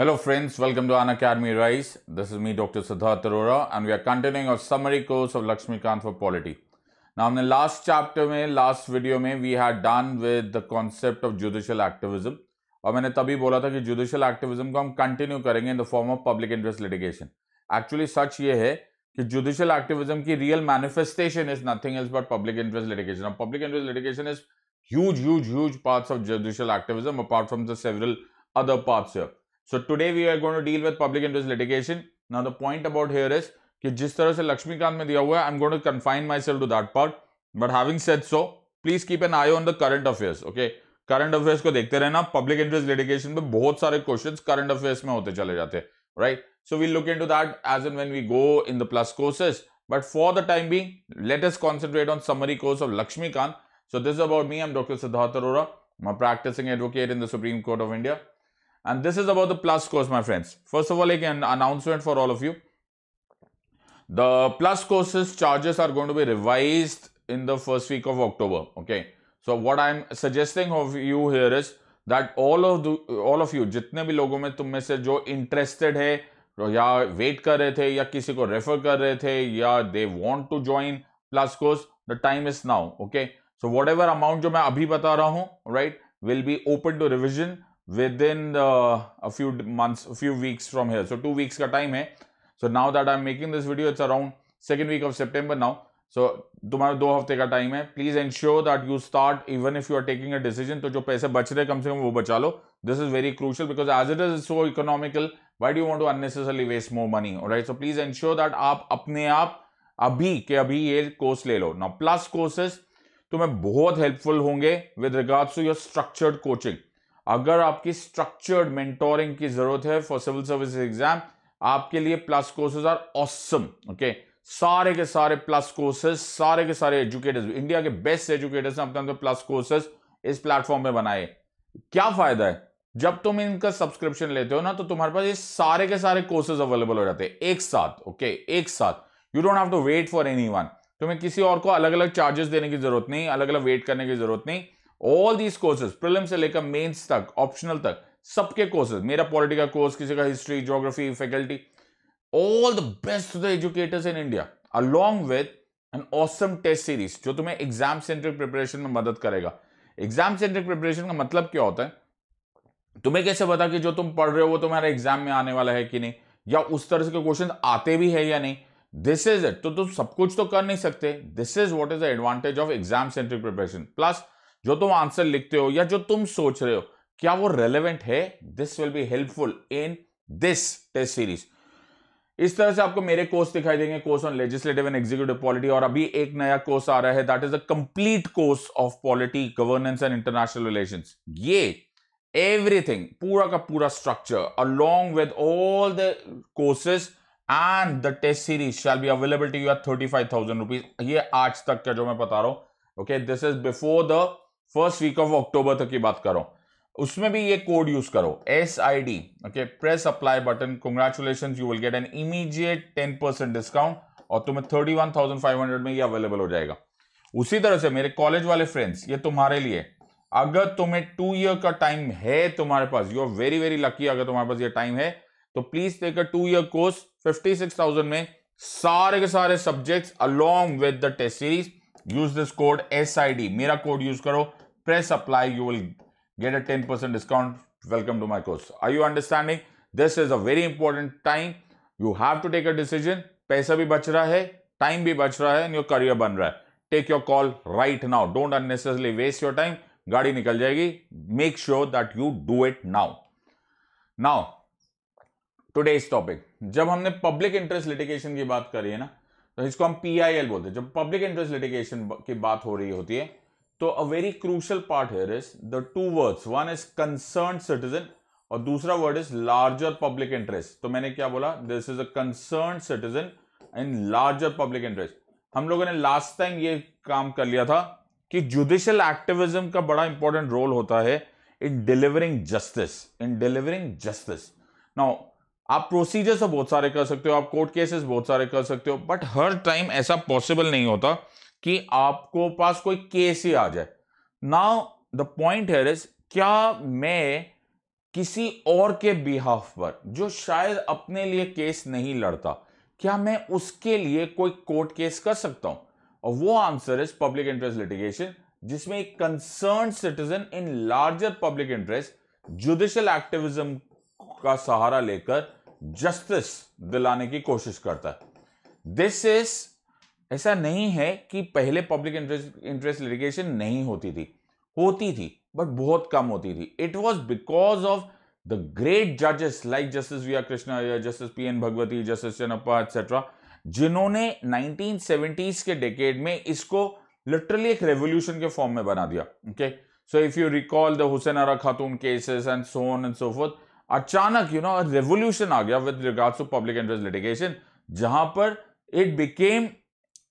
Hello friends, welcome to An Academy Rise. This is me Dr. Siddharth Arora and we are continuing our summary course of Lakshmikant for Polity. Now हमने last chapter में last video में we had done with the concept of judicial activism और मैंने तभी बोला था कि judicial activism को हम continue करेंगे in the form of public interest litigation. Actually सच ये है कि judicial activism की real manifestation is nothing else but public interest litigation. Now public interest litigation is huge, huge, huge parts of judicial activism apart from the several other parts here. So today we are going to deal with public interest litigation. Now the point about here is कि जिस तरह से लक्ष्मीकांत में दिया हुआ है I am going to confine myself to that part but having said so please keep an eye on the current affairs okay current affairs को देखते रहना पब्लिक इंटरेस्ट लिटिगेशन में बहुत सारे क्वेश्चन करंट अफेयर्स में होते चले जाते हैं right so we look into that as and when we go in the plus courses But for the time being, let us concentrate on summary course of Lakshmikant. So this is about me. I'm Dr. Siddharth Arora. I'm a practicing advocate in the Supreme Court of India. And this is about the plus course, my friends. First of all, an announcement for all of you. The plus courses charges are going to be revised in the first week of October. Okay. So what I'm suggesting of you here is that all of the all of you जितने भी लोगों में तुम में से जो interested है या वेट कर रहे थे या किसी को रेफर कर रहे थे या they want to join plus course the time is now okay so whatever amount जो मैं अभी बता रहा हूँ right will be open to within the, a few months, a few weeks from here. So two weeks ka time hai. So now that I'm making this video, it's around second week of now. So तुम्हारा दो हफ़्ते का time है please ensure that you start even if you are taking a decision तो जो पैसे बच रहे कम से कम वो बचा लो this is very crucial because as it is so economical why do want to unnecessarily waste more money right so please ensure that आप अपने आप अभी के अभी ये कोर्स ले लो ना प्लस कोर्सेज तुम्हें बहुत हेल्पफुल होंगे with regards to your structured coaching अगर आपकी स्ट्रक्चर्ड मेंटोरिंग की ज़रूरत है फॉर सिविल सर्विस एग्ज़ाम आपके लिए plus courses are awesome okay सारे के सारे प्लस कोर्सेज सारे के सारे एजुकेटर्स इंडिया के बेस्ट एजुकेटर्स ने अपने प्लस कोर्सेज इस प्लेटफॉर्म में बनाए। क्या फ़ायदा है? जब तुम इनका सब्सक्रिप्शन लेते हो ना तो तुम्हारे पास ये सारे के सारे कोर्सेज अवेलेबल हो जाते हैं, एक साथ ओके okay? एक साथ। You don't have to wait for any तुम्हें किसी और को अलग अलग चार्जेस देने की ज़रूरत नहीं अलग अलग वेट करने की ज़रूरत नहीं। ऑल दीज कोर्सेज प्रिलिम से लेकर मेंस तक ऑप्शनल तक, सबके कोर्सेज मेरा पॉलिटिकल कोर्स किसी का history geography faculty all the best the educators in India along with an awesome test series जो तुम्हें एग्ज़ाम सेंट्रिक प्रिपरेशन में मदद करेगा। एग्ज़ाम सेंट्रिक प्रिपरेशन का मतलब क्या होता है? तुम्हें कैसे पता कि जो तुम पढ़ रहे हो वो तुम्हारे एग्ज़ाम में आने वाला है कि नहीं? या उस तरह के क्वेश्चन आते भी है या नहीं? दिस इज़ इट तो तुम सब कुछ तो कर नहीं सकते। This is what is the advantage of exam centric preparation plus जो तुम आंसर लिखते हो या जो तुम सोच रहे हो, क्या वो रेलेवेंट है? This will be helpful in this test series इस तरह से आपको मेरे कोर्स दिखाई देंगे course on legislative and executive polity और अभी एक नया कोर्स आ रहा है that is a complete course of polity governance and international relation ये एवरीथिंग पूरा का पूरा structure along with all the courses and the test series shall be available to you at thirty five thousand rupees ये आज तक का जो मैं बता रहा हूँ okay this is before the first week of October तक की बात करो। उसमें भी ये कोड यूज़ करो S I D okay press apply button congratulation you will get an immediate ten percent discount और तुम्हें thirty one thousand five hundred में ये अवेलेबल हो जाएगा। उसी तरह से मेरे कॉलेज वाले फ्रेंड्स ये तुम्हारे लिए। अगर तुम्हें टू ईयर का टाइम है तुम्हारे पास you are very very lucky अगर तुम्हारे पास ये टाइम है तो please take a two year course fifty six thousand में सारे के सारे subjects along with the test series use this code S I D मेरा कोड यूज़ करो. Press apply you will get a ten percent discount welcome to my course I you understanding this is a very important time you have to take a decision पैसा भी बच रहा है. Time भी बच रहा है एंड योर करियर बन रहा है. Take your call right now don't unnecessarily waste your time गाड़ी निकल जाएगी. Make sure that you do it now now today's topic जब हमने पब्लिक इंटरेस्ट लिटिगेशन की बात करी है ना तो इसको हम पीआईएल बोलते हैं। जब पब्लिक इंटरेस्ट लिटिगेशन की बात हो रही होती है तो a very crucial part here is the two words one is concern citizen और दूसरा word is larger public interest तो मैंने क्या बोला? This is a concern citizen in larger public interest हम लोगों ने लास्ट टाइम ये काम कर लिया था कि जुडिशियल एक्टिविज्म का बड़ा इंपॉर्टेंट रोल होता है in delivering justice in delivering justice now आप प्रोसीजर्स तो बहुत सारे कर सकते हो, आप कोर्ट केसेस बहुत सारे कर सकते हो बट हर टाइम ऐसा पॉसिबल नहीं होता कि आपको पास कोई केस ही आ जाए। Now the point here is क्या मैं किसी और के बिहाफ पर, जो शायद अपने लिए केस नहीं लड़ता, क्या मैं उसके लिए कोई कोर्ट केस कर सकता हूँ? और वो answer is public interest litigation जिसमें एक concern citizen in larger public interest judicial activism का सहारा लेकर जस्टिस दिलाने की कोशिश करता है। दिस इज़ ऐसा नहीं है कि पहले पब्लिक इंटरेस्ट इंटरेस्ट लिटिगेशन नहीं होती थी। होती थी बट बहुत कम होती थी। It was because of the great जजेस like justice V R Krishna justice P N Bhagwati justice Chinnappa etcetera जिन्होंने 1970s के डेकेड में इसको लिटरली एक रेवोल्यूशन के फॉर्म में बना दिया okay so if you recall the Hussainara Khatoon cases and so on and so forth अचानक यू नो रेवोल्यूशन आ गया with regards to public interest litigation जहाँ पर it became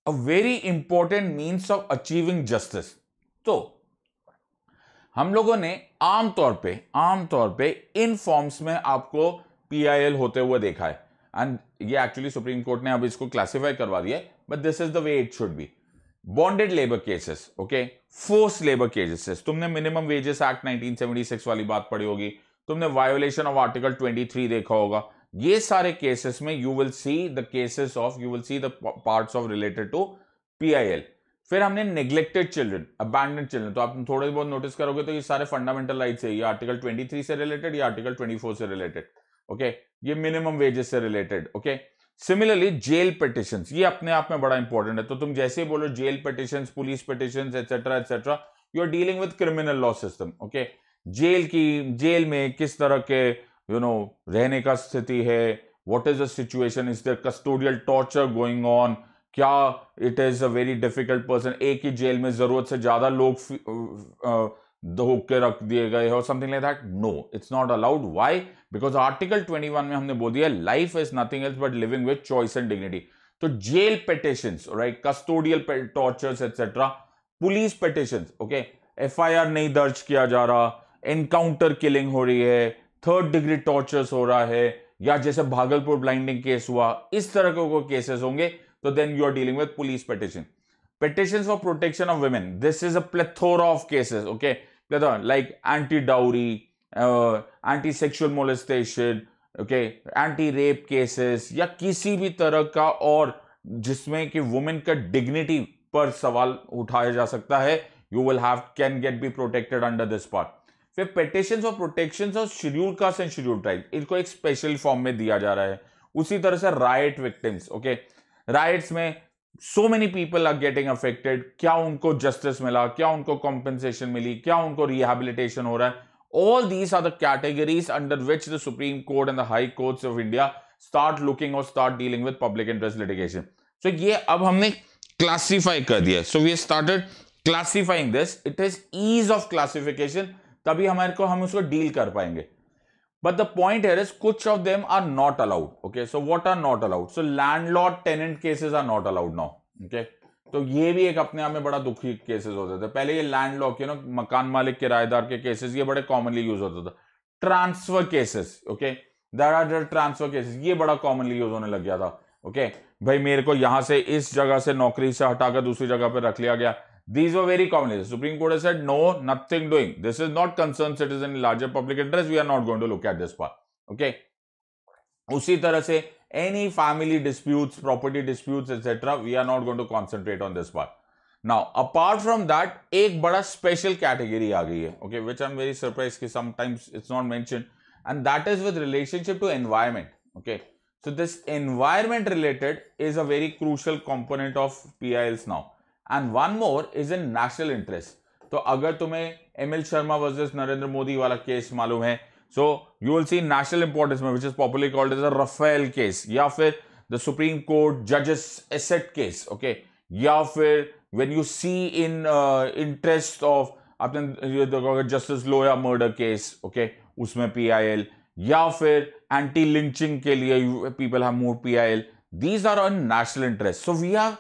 a very important means of achieving justice तो हम लोगों ने आमतौर पे आमतौर पे इन फॉर्म्स में आपको पीआईएल होते हुए देखा है। एंड ये एक्चुअली सुप्रीम कोर्ट ने अब इसको क्लासिफाई करवा दिया है but this is the way it should be bonded labour cases okay force labour cases तुमने मिनिमम वेजेस एक्ट 1976 वाली बात पढ़ी होगी। तुमने वायोलेशन ऑफ़ आर्टिकल 23 देखा होगा। ये सारे केसेस में you will see the cases of you will see the parts of related to PIL फिर हमने नेग्लेक्टेड चिल्ड्रन अबैंडन चिल्ड्रन तो आप थोड़े बहुत नोटिस करोगे तो ये सारे फंडामेंटल राइट्स है। ये आर्टिकल 23 से रिलेटेड या आर्टिकल 24 से रिलेटेड ओके ये मिनिमम वेजेस से related okay similarly jail petition ये अपने आप में बड़ा इंपॉर्टेंट है। तो तुम जैसे ही बोलो jail petition police petition etcetera etcetera you are dealing with criminal law system okay jail की जेल में किस तरह के यू you नो know, रहने का स्थिति है? What is the situation is the custodial torture going on क्या it is a very difficult person एक ही जेल में ज़रूरत से ज़्यादा लोग धोख के रख दिए गए और something like that no it's not allowed why because article 21 में हमने बोल दिया life is nothing else but living with choice and dignity तो jail petition right custodial tortures etcetera police petition okay FIR नहीं दर्ज किया जा रहा एनकाउंटर किलिंग हो रही है थर्ड डिग्री टॉर्चर्स हो रहा है या जैसे भागलपुर ब्लाइंडिंग केस हुआ इस तरह के कोई केसेस होंगे तो then you are dealing with police petition petitions for protection of women this is a plethora of cases okay like anti dowry uh, anti sexual molestation okay? Anti rape या किसी भी तरह का और जिसमें कि वुमेन का डिग्निटी पर सवाल उठाया जा सकता है you will have can get be protected under this part फिर petition for protection of schedule caste and schedule tribe इनको एक स्पेशल फॉर्म में दिया जा रहा है। उसी तरह से राइट विक्टिम्स ओके राइट्स में so many people are getting affected क्या उनको जस्टिस मिला, क्या उनको कॉम्पेंसेशन मिली, क्या उनको रिहेबिलिटेशन हो रहा है? All these are the categories under which the supreme court and the high courts of India start looking और start dealing with public interest litigation so ये अब हमने क्लासिफाई कर दिया so we started classifying this it is ease of classification तभी हमारे को हम उसको डील कर पाएँगे But the point here is, kuch of them are not allowed. Okay, so what are not allowed? So landlord tenant cases are not allowed now. Okay, तो ये भी एक अपने आप में बड़ा दुखी केसेस होते थे पहले ये लैंड लॉक यू नो मकान मालिक किराएदार के केसेस ये बड़े कॉमनली यूज़ होता था transfer cases okay there are transfer cases ये बड़ा कॉमनली यूज़ होने लग गया था ओके okay? भाई मेरे को यहाँ से इस जगह से नौकरी से हटाकर दूसरी जगह पर रख लिया गया These were very common. The Supreme Court has said, no, nothing doing. This is not concerned citizen in larger public interest. We are not going to look at this part. Okay. उसी तरह से any family disputes, property disputes, etc. We are not going to concentrate on this part. Now, apart from that, एक बड़ा special category आ गई है. Okay, which I'm very surprised कि sometimes it's not mentioned. And that is with relationship to environment. Okay. So this environment related is a very crucial component of PILs now. And one more is in national interest तो अगर तुम्हें M L Sharma versus Narendra Modi वाला case मालूम है so you will see national importance में which is popularly called is a Rafale case या फिर the supreme court जजेस एसेट केस ओके या फिर when you see in interest of आपने justice Loya murder case okay उसमें P I L या फिर एंटी लिंचिंग के लिए people have move PIL these are on national interest so we have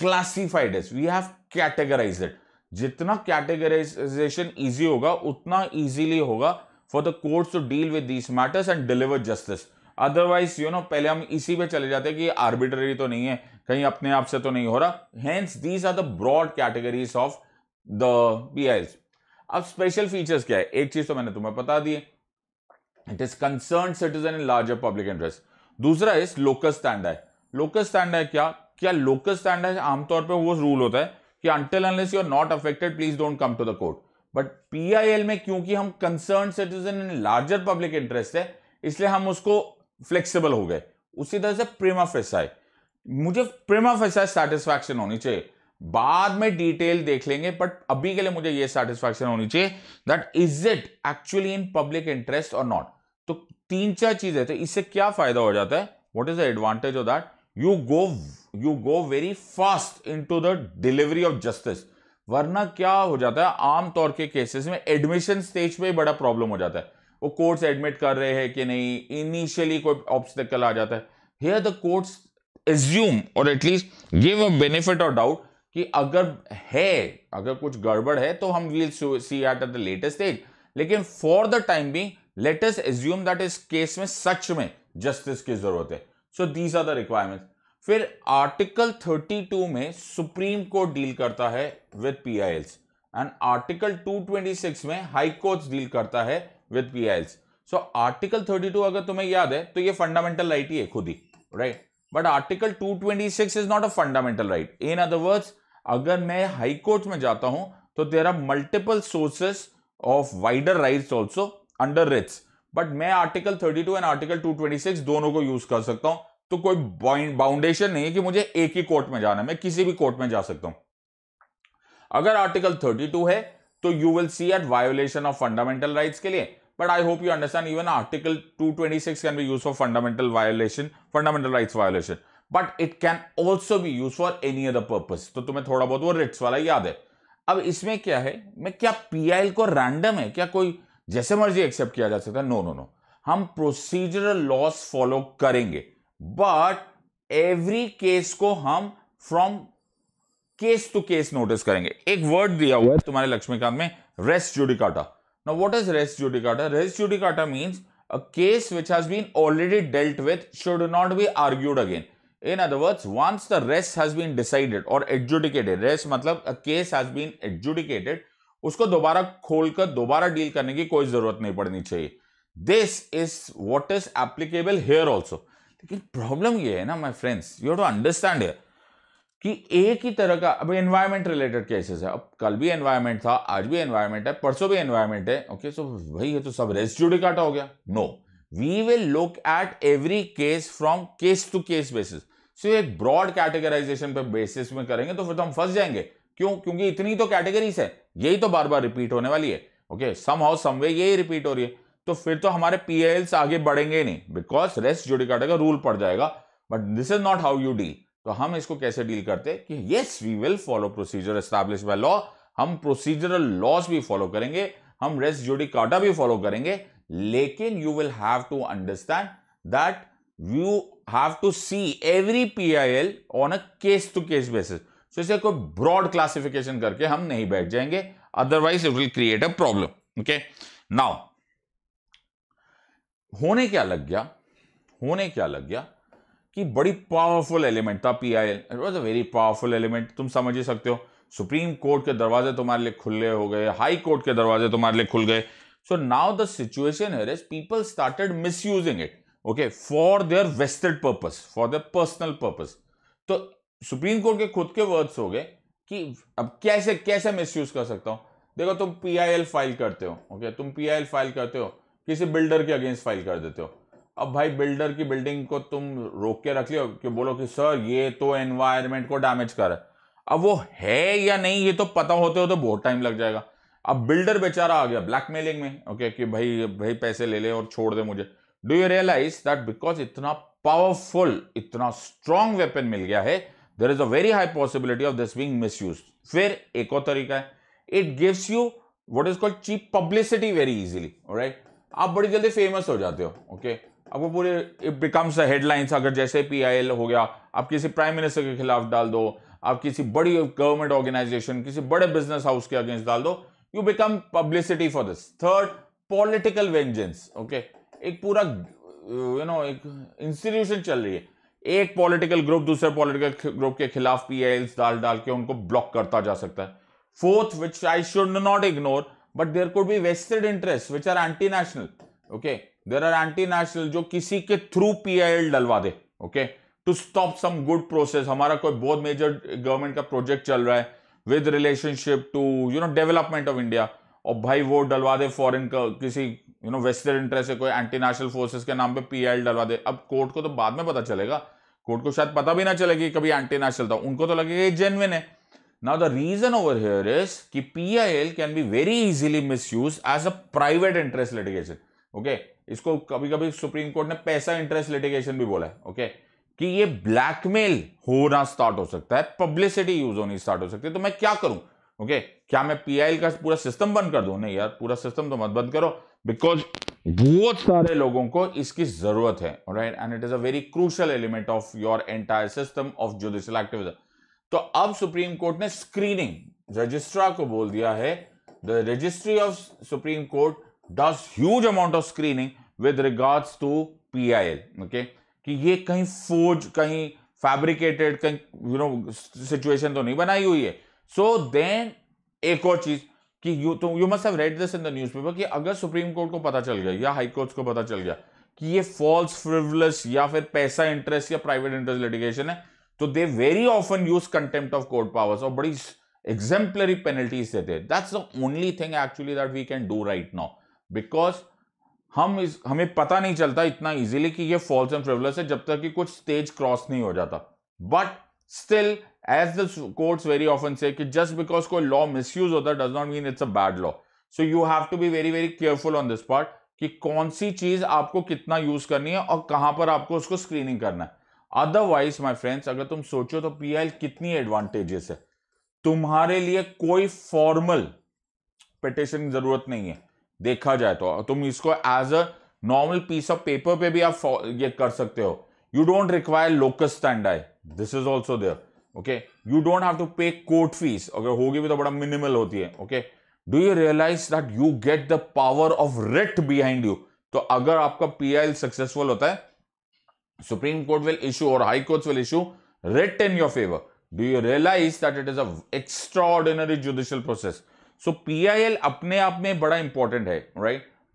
classified we have categorise जितना categorisation easy होगा, उतना easily होगा for the courts to deal with these matters and deliver justice otherwise you know पहले हम इसी पे चले जाते हैं कि आर्बिट्ररी तो नहीं है, कहीं अपने आप से तो नहीं हो रहा। Hence these are the broad categories of the B अब स्पेशल फीचर्स क्या है? एक चीज़ तो मैंने तुम्हें बता दी it is concern citizen in larger public interest दूसरा इज़ लोकस स्टैंड है लोकस स्टैंड है क्या? क्या लोकस स्टैंड आमतौर पर वो रूल होता है कि until unless you are not affected please don't come to the court but PIL में क्योंकि हम concern citizen in larger public interest है, इसलिए हम उसको फ्लेक्सिबल हो गए। उसी तरह से प्रेमा फेसाई मुझे प्रेमा फेसाई सेटिस्फैक्शन होनी चाहिए। बाद में डिटेल देख लेंगे बट अभी के लिए मुझे ये सेटिस्फैक्शन होनी चाहिए that is it actually in public interest और नॉट तो तीन चार चीज़ें तो इससे क्या फ़ायदा हो जाता है? What is the advantage of that you go you go very fast into the delivery of justice वरना क्या हो जाता है? आमतौर के केसेस में एडमिशन स्टेज पे बड़ा प्रॉब्लम हो जाता है। वो कोर्ट्स एडमिट कर रहे हैं कि नहीं इनिशियली कोई ऑब्स्टिकल आ जाता है। हियर द कोर्ट्स एज्यूम और at least give a benefit और डाउट कि अगर है, अगर कुछ गड़बड़ है तो हम will see at the latest stage लेकिन for the time be latest assume that इस केस में सच में जस्टिस की ज़रूरत है। So these are the requirement फिर आर्टिकल 32 में सुप्रीम कोर्ट डील करता है विद पीआईएल्स। एंड आर्टिकल 226 में हाई कोर्ट डील करता है विद पीआईएल्स। सो आर्टिकल 32 अगर तुम्हें याद है तो ये फंडामेंटल राइट ही है खुद ही right but article 226 is not a fundamental right in other words अगर मैं हाई कोर्ट में जाता हूँ तो there are multiple sources of wider rights also under writs but मैं आर्टिकल 32 एंड आर्टिकल 226 दोनों को यूज़ कर सकता हूँ। तो कोई बाउंडेशन नहीं है कि मुझे एक ही कोर्ट में जाना मैं किसी भी कोर्ट में जा सकता हूँ। अगर आर्टिकल 32 है तो you will see at violation of fundamental rights के लिए। But i hope you understand, even article 226 can be used for fundamental violation, fundamental rights violation. But it can also be use for any other purpose तो तुम्हें थोड़ा बहुत वो Ritz वाला याद है। अब इसमें क्या है? मैं क्या पीआईएल को रैंडम है? क्या कोई जैसे मर्ज़ी एक्सेप्ट किया जा सकता है? नो नो नो हम प्रोसीजरल लॉस फॉलो करेंगे। बट एवरी केस को हम from case to case notice करेंगे। एक वर्ड दिया हुआ है तुम्हारे लक्ष्मीकांत में res judicata now what is res judicata res judicata means a case which has been already dealt with should not be argued again. In other words, once the rest has been decided or adjudicated, rest मतलब a case has been adjudicated, उसको दोबारा खोलकर दोबारा deal करने की कोई ज़रूरत नहीं पड़नी चाहिए। This is what is applicable here also लेकिन प्रॉब्लम ये है ना my friends you to understand कि एक ही तरह का, अब एनवायरमेंट रिलेटेड केसेस है। अब कल भी एनवायरमेंट था, आज भी एनवायरमेंट है, परसों भी एनवायरमेंट है ओके सो भाई ये तो सब रेस्ट जुडिकाटा हो गया। No we will look at every case from case to case basis so एक ब्रॉड कैटेगराइजेशन पे बेसिस में करेंगे तो फिर तो हम फंस जाएँगे। क्यों? क्योंकि इतनी तो कैटेगरीज है। यही तो बार बार रिपीट होने वाली है ओके सम हाउ सम वे यही रिपीट हो रही है। तो फिर तो हमारे पीएल्स आगे बढ़ेंगे नहीं बिकॉज़ रेस्ट जुडिकाटा का रूल पड़ जाएगा। But this is not how you deal तो हम इसको कैसे डील करते कि yes we will follow procedure establish by law हम प्रोसीजरल लॉस भी फॉलो करेंगे, हम रेस्ट जुडिकाटा भी फॉलो करेंगे, लेकिन you will have to understand that you have to see every PIL on a case to case basis so इसे कोई broad classification करके हम नहीं बैठ जाएँगे otherwise it will create a problem okay now होने क्या लग गया? होने क्या लग गया कि बड़ी पावरफुल एलिमेंट था P I L it was a very powerful element तुम समझ ही सकते हो। सुप्रीम कोर्ट के दरवाजे तुम्हारे लिए खुले हो गए। हाई कोर्ट के दरवाजे तुम्हारे लिए खुल गए। सो नाउ द सिचुएशन है people started misusing it okay for their vested purpose for their personal purpose तो सुप्रीम कोर्ट के खुद के वर्ड्स हो गए कि अब कैसे कैसे मिस यूज़ कर सकता हूँ? देखो तुम पीआईएल फ़ाइल करते हो ओके okay? तुम पीआईएल फ़ाइल करते हो। किसी बिल्डर के अगेंस्ट फ़ाइल कर देते हो। अब भाई बिल्डर की बिल्डिंग को तुम रोक के रख लियो कि बोलो कि, सर, ये तो एनवायरमेंट को डैमेज कर अब वो है या नहीं, ये तो पता होते हो तो बहुत टाइम लग जाएगा। अब बिल्डर बेचारा आ गया ब्लैकमेलिंग में ओके कि भाई भाई पैसे ले ले और छोड़ दे मुझे। Do you realise that because इतना पावरफुल इतना स्ट्रॉन्ग वेपन मिल गया है there is a very high possibility of this being misuse फिर एक और तरीका है। It gives you what is called cheap publicity very easily right आप बड़ी जल्दी फ़ेमस हो जाते हो ओके okay? आपको पूरे इट बिकम्स हेडलाइंस अगर जैसे पी आई एल हो गया, आप किसी प्राइम मिनिस्टर के खिलाफ डाल दो, आप किसी बड़ी गवर्नमेंट ऑर्गेनाइजेशन किसी बड़े बिज़नेस हाउस के अगेंस्ट डाल दो you become publicity for this third political vengeance okay एक पूरा यू नो एक इंस्टीट्यूशन चल रही है। एक पॉलिटिकल ग्रुप दूसरे पॉलिटिकल ग्रुप के खिलाफ पी डाल डाल के उनको ब्लॉक करता जा सकता है। Fourth which I should not ignore but there could be vested interest which are anti national okay there are anti national जो किसी के थ्रू पीआईएल डलवा दे okay to stop some good process हमारा कोई बहुत मेजर गवर्नमेंट का project चल रहा है with relationship to you know development of India और भाई वो डलवा दे फॉरेन का, किसी यू नो वेस्टर्न इंटरेस्ट है कोई एंटी नेशनल फोर्सेस के नाम पे पीआईएल डलवा दे। अब कोर्ट को तो बाद में पता चलेगा। कोर्ट को शायद पता भी ना चले कि कभी एंटी नेशनल था। उनको तो लगेगा ये जेनविन है। Now the reason over here is कि PIL can be very easily misuse as a private interest litigation okay इसको कभी कभी सुप्रीम कोर्ट ने पैसा इंटरेस्ट लिटिगेशन भी बोला है ओके okay? कि ये ब्लैकमेल होना स्टार्ट हो सकता है पब्लिसिटी यूज़ होनी स्टार्ट हो सकती है तो मैं क्या करूँ? Okay okay? क्या मैं पीआईएल का पूरा सिस्टम बंद कर दूँ? नहीं यार, पूरा सिस्टम तो मत बंद करो बिकॉज़ बहुत सारे लोगों को इसकी ज़रूरत है right and it is a very crucial element of your entire system of judicial activism तो अब सुप्रीम कोर्ट ने स्क्रीनिंग रजिस्ट्रार को बोल दिया है the registry of Supreme Court does huge amount of screening with regards to PIL okay? कि ये कहीं फोज कहीं फैब्रिकेटेड कहीं यू नो सिचुएशन तो नहीं बनाई हुई है। सो so, देन एक और चीज़ कि यू तो you must have read this in the newspaper कि अगर सुप्रीम कोर्ट को पता चल गया या हाई कोर्ट को पता चल गया कि ये फॉल्स फ्रिवलेस या फिर पैसा इंटरेस्ट या प्राइवेट इंटरेस्ट लिटिगेशन है तो they very often use contempt of court powers और बड़ी एग्जाम्पलरी पेनल्टीज देते हैं। That's the only thing actually that we can do right now because हम इस, हमें पता नहीं चलता इतना इजीली कि ये फॉल्स एंड फ्रिवलेस है जब तक कि कुछ स्टेज क्रॉस नहीं हो जाता। But still as the courts very often say कि जस्ट बिकॉज़ कोई लॉ मिस यूज़ होता does not mean it's a bad law so you have to be very very careful on this part कि कौन सी चीज़ आपको कितना use करनी है और कहाँ पर आपको उसको स्क्रीनिंग करना है। अदरवाइज़ माई फ्रेंड्स अगर तुम सोचो तो पी कितनी एडवांटेजेस है। तुम्हारे लिए कोई फॉर्मल पिटिशन की ज़रूरत नहीं है। देखा जाए तो। तुम इसको as a normal piece of paper पे भी आप ये कर सकते हो। You don't require locus standi I this is also there okay you don't have to pay court fees अगर होगी भी तो बड़ा मिनिमल होती है okay do you realise that you get the power of writ behind you तो अगर आपका पीआईएल सक्सेसफुल होता है कोर्ट विल इशू और high court will issue writ in your favour do you realise that it is a extraordinary judicial process so PIL अपने आप में बड़ा इंपॉर्टेंट है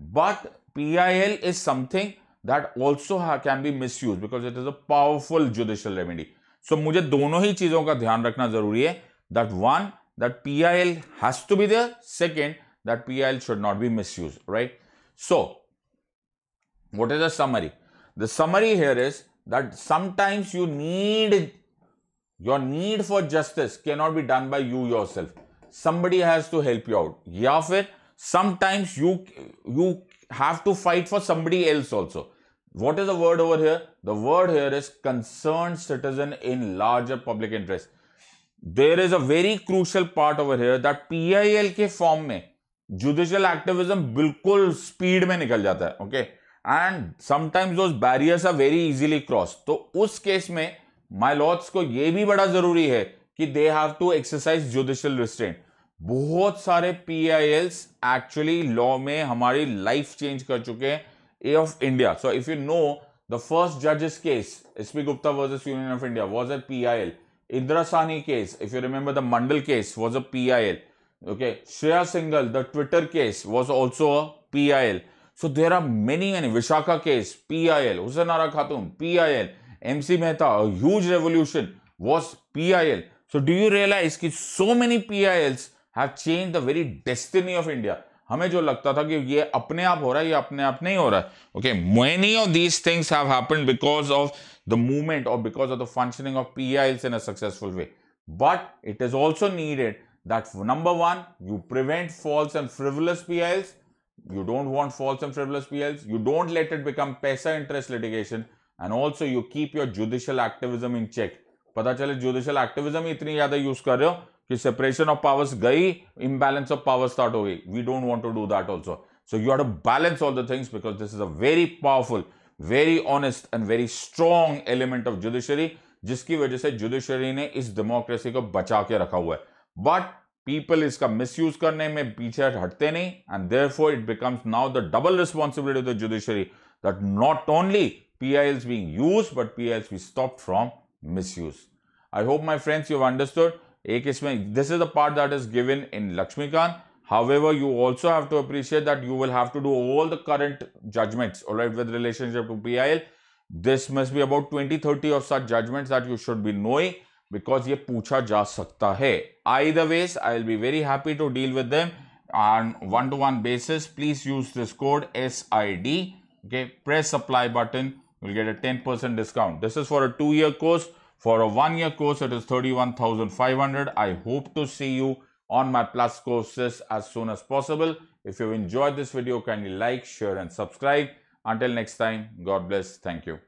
but PIL is something that also can be misuse because it is a powerful judicial remedy so मुझे दोनों ही चीज़ों का ध्यान रखना ज़रूरी है. L has to be there second that P I L should not be misuse right so what is the summary? the summary here is that sometimes you need your need for justice cannot be done by you yourself somebody has to help you out या फिर sometimes you you have to fight for somebody else also what is the word over here? The word here is concerned citizen in larger public interest. There is a very crucial part over here that PIL के form में judicial activism बिल्कुल speed में निकल जाता है okay and sometimes दो barriers are very easily cross तो उस केस में माई माइलॉट्स को यह भी बड़ा ज़रूरी है कि they have to exercise judicial restraint बहुत सारे P I Ls actually law में हमारी लाइफ चेंज कर चुके हैं A of India so if you know the first जजेस case S P Gupta versus Union of India was a P I L Indira Sawhney case if you remember the Mandal case was a P I L okay Shreya Singhal the Twitter case was also a P I L So there are many, many. Vishaka case, PIL. Hussain Ara Khatun, PIL. MC Mehta, a huge revolution was PIL. So do you realize that so many PILs have changed the very destiny of India? हमें जो लगता था कि ये अपने आप हो रहा है ये अपने आप नहीं हो रहा है okay many of these things have happened because of the movement और because of the functioning of P in a successful way but it is also needed that number one you prevent false and frivolous PILs you don't want false and frivolous PILs you don't let it become paisa interest litigation. And also, you keep your judicial activism in check. पता चले judicial activism इतनी ज़्यादा use कर रहे हो कि separation of powers गई imbalance of power start हो गई. We don't want to do that also so you have to balance all the things because this is a very powerful very honest and very strong element of judiciary जिसकी वजह से judiciary ने इस democracy को बचा के रखा हुआ है. बट पीपल इसका मिसयूज करने में पीछे हटते नहीं and therefore it becomes now the double responsibility of the judiciary that not only PILs being used, but PILs be stopped from misuse. I hope my friends you've understood. एक इसमें this is the part that is given in Laxmikanth However, you also have to appreciate that you will have to do all the current judgments, all right, with relationship to PIL. This must be about 20 30 of such judgments that you should be knowing because ye pucha ja sakta hai. Either ways, I'll be very happy to deal with them on one-to-one basis. Please use this code SID. Okay, press apply button. You'll get a 10% discount. This is for a two-year course. For a one-year course, it is 31,500. I hope to see you on my plus courses as soon as possible. If you've enjoyed this video, kindly like, share and subscribe. Until next time, God bless. Thank you.